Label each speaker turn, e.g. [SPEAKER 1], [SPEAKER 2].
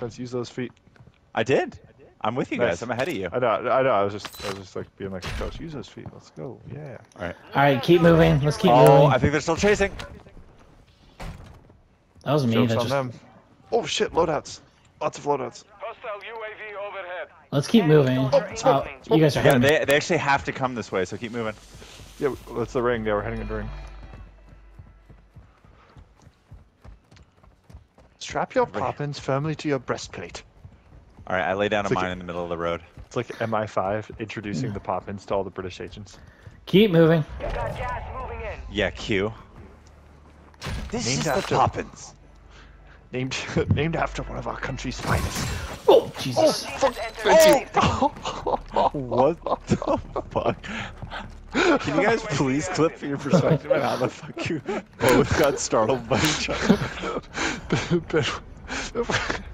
[SPEAKER 1] Spence, use those feet.
[SPEAKER 2] I did. I'm with you
[SPEAKER 1] Nice.
[SPEAKER 2] guys. I'm ahead of you.
[SPEAKER 1] I know, I know. I was just, I was just like being like, coach, use those feet. Let's go. Yeah.
[SPEAKER 2] All right.
[SPEAKER 3] All right, keep moving. Let's keep
[SPEAKER 2] Oh,
[SPEAKER 3] moving.
[SPEAKER 2] I think they're still chasing.
[SPEAKER 3] That was me.
[SPEAKER 1] Jokes
[SPEAKER 3] That
[SPEAKER 1] on
[SPEAKER 3] just...
[SPEAKER 1] them. Oh shit, loadouts. Lots of loadouts.
[SPEAKER 4] Hostile UAV overhead.
[SPEAKER 3] Let's keep moving.
[SPEAKER 1] Oh,
[SPEAKER 3] Oh, you guys are
[SPEAKER 2] Yeah, they, they actually have to come this way, so keep moving.
[SPEAKER 1] Yeah, that's the ring. Yeah, we're heading in the ring. Strap your poppins firmly to your breastplate.
[SPEAKER 2] All right, I lay down a
[SPEAKER 1] like
[SPEAKER 2] mine
[SPEAKER 1] a-
[SPEAKER 2] in the middle of the road.
[SPEAKER 1] It's like MI5 introducing the poppins to all the British agents.
[SPEAKER 3] Keep moving.
[SPEAKER 4] Got gas moving in.
[SPEAKER 2] Yeah, Q. This
[SPEAKER 1] Named
[SPEAKER 2] is the
[SPEAKER 1] after-
[SPEAKER 2] Poppins.
[SPEAKER 1] Named named after one of our country's finest.
[SPEAKER 3] Oh, Jesus.
[SPEAKER 1] Oh, oh, Thank you.
[SPEAKER 2] What the fuck? Can you guys please clip your perspective on how the fuck you both got startled by each other?